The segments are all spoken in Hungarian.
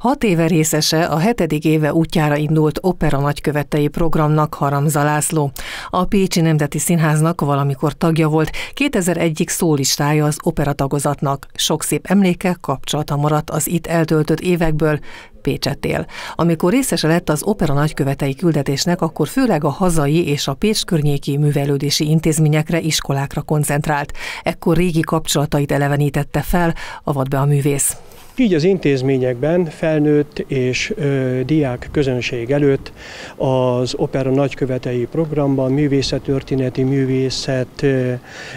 Hat éve részese a hetedik éve útjára indult opera nagykövetei programnak Haramza László. A Pécsi Nemzeti Színháznak valamikor tagja volt, 2001-ig szólistája az opera tagozatnak. Sok szép emléke, kapcsolata maradt az itt eltöltött évekből, Pécset él. Amikor részese lett az opera nagykövetei küldetésnek, akkor főleg a hazai és a Pécs környéki művelődési intézményekre, iskolákra koncentrált. Ekkor régi kapcsolatait elevenítette fel, avat be a művész. Így az intézményekben felnőtt és ö, diák közönség előtt az opera nagykövetei programban művészettörténeti, művészet ö,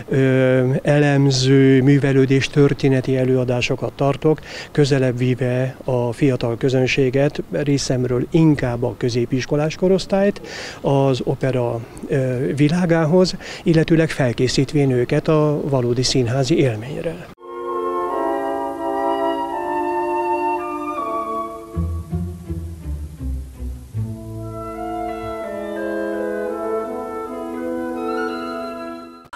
ö, elemző, művelődés történeti előadásokat tartok, közelebb víve a fiatal közönséget, részemről inkább a középiskolás korosztályt az opera világához, illetőleg felkészítvén őket a valódi színházi élményre.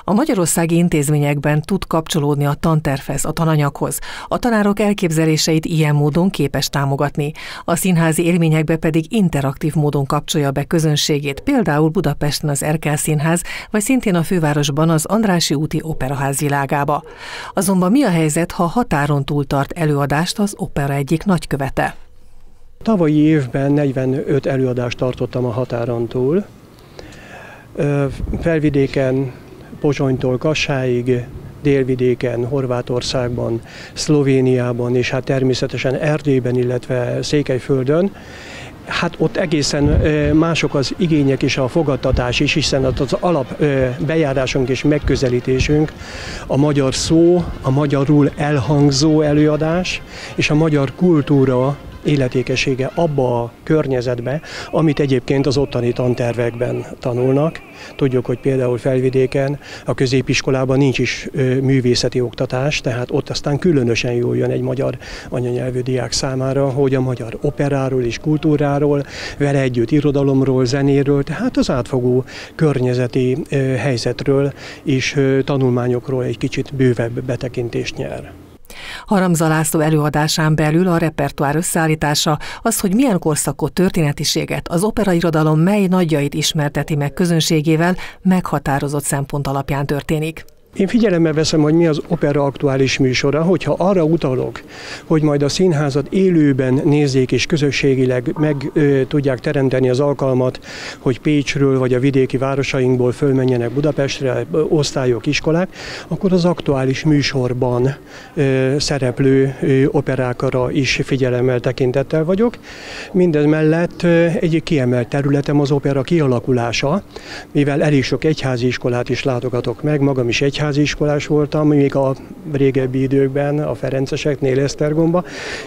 A magyarországi intézményekben tud kapcsolódni a tantervhez, a tananyaghoz. A tanárok elképzeléseit ilyen módon képes támogatni. A színházi élményekbe pedig interaktív módon kapcsolja be közönségét, például Budapesten az Erkel Színház, vagy szintén a fővárosban az Andrási úti Operaház világába. Azonban mi a helyzet, ha határon túl tart előadást az opera egyik nagykövete? Tavalyi évben 45 előadást tartottam a határon túl. Felvidéken Pozsonytól Kassáig, délvidéken, Horvátországban, Szlovéniában és hát természetesen Erdélyben, illetve Székelyföldön. Hát ott egészen mások az igények és a fogadtatás is, hiszen az alap bejárásunk és megközelítésünk a magyar szó, a magyarul elhangzó előadás és a magyar kultúra életékessége abba a környezetbe, amit egyébként az ottani tantervekben tanulnak. Tudjuk, hogy például felvidéken a középiskolában nincs is művészeti oktatás, tehát ott aztán különösen jól jön egy magyar anyanyelvű diák számára, hogy a magyar operáról és kultúráról, vele együtt irodalomról, zenéről, tehát az átfogó környezeti helyzetről és tanulmányokról egy kicsit bővebb betekintést nyer. Haramza László előadásán belül a repertoár összeállítása, az, hogy milyen korszakot, történetiséget, az operairodalom mely nagyjait ismerteti meg közönségével, meghatározott szempont alapján történik. Én figyelemmel veszem, hogy mi az opera aktuális műsora, hogyha arra utalok, hogy majd a színházat élőben nézzék és közösségileg meg ö, tudják teremteni az alkalmat, hogy Pécsről vagy a vidéki városainkból fölmenjenek Budapestre osztályok, iskolák, akkor az aktuális műsorban ö, szereplő ö, operákra is figyelemmel tekintettel vagyok. Mindez mellett ö, egy kiemelt területem az opera kialakulása, mivel elég sok egyházi iskolát is látogatok meg, magam is egyházi iskolás voltam, még a régebbi időkben, a Ferenceseknél Esztergomba,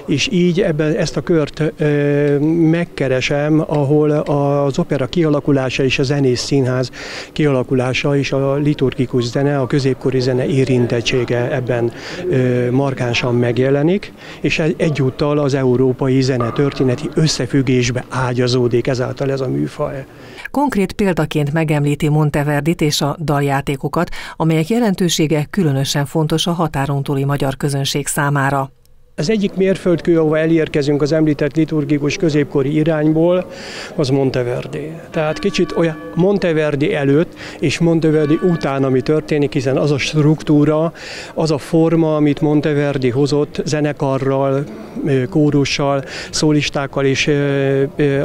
és így ebben ezt a kört ö, megkeresem, ahol az opera kialakulása és a zenész színház kialakulása és a liturgikus zene, a középkori zene érintettsége ebben ö, markánsan megjelenik, és egyúttal az európai zene történeti összefüggésbe ágyazódik ezáltal ez a műfaj. Konkrét példaként megemlíti Monteverdit és a daljátékokat, amelyek jelentősége különösen fontos a határon túli magyar közönség számára. Az egyik mérföldkő, ahova elérkezünk az említett liturgikus középkori irányból, az Monteverdi. Tehát kicsit olyan Monteverdi előtt és Monteverdi után, ami történik, hiszen az a struktúra, az a forma, amit Monteverdi hozott zenekarral, kórussal, szólistákkal és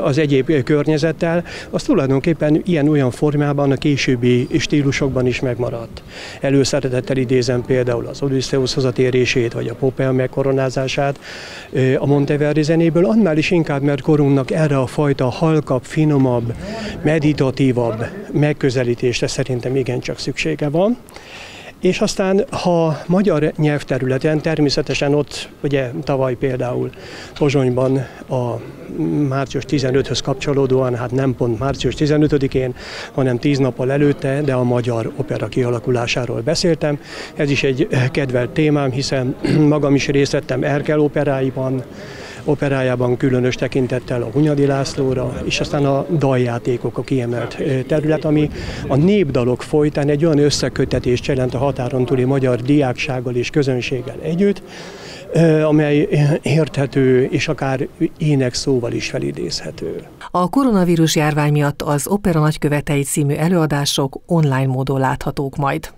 az egyéb környezettel, az tulajdonképpen ilyen-olyan formában a későbbi stílusokban is megmaradt. Előszeretettel idézem például az Odysseus hazatérését, vagy a Popea megkoronázását, hatását a Monteverdi zenéből, annál is inkább, mert korunknak erre a fajta halkabb, finomabb, meditatívabb megközelítésre szerintem igencsak szüksége van. És aztán, ha magyar nyelvterületen, természetesen ott, ugye tavaly például Pozsonyban a március 15-höz kapcsolódóan, hát nem pont március 15-én, hanem tíz nappal előtte, de a magyar opera kialakulásáról beszéltem. Ez is egy kedvelt témám, hiszen magam is részt vettem Erkel operáiban, operájában különös tekintettel a Hunyadi Lászlóra, és aztán a daljátékok a kiemelt terület, ami a népdalok folytán egy olyan összekötetést jelent a határon túli magyar diáksággal és közönséggel együtt, amely érthető és akár ének szóval is felidézhető. A koronavírus járvány miatt az Opera Nagykövetei című előadások online módon láthatók majd.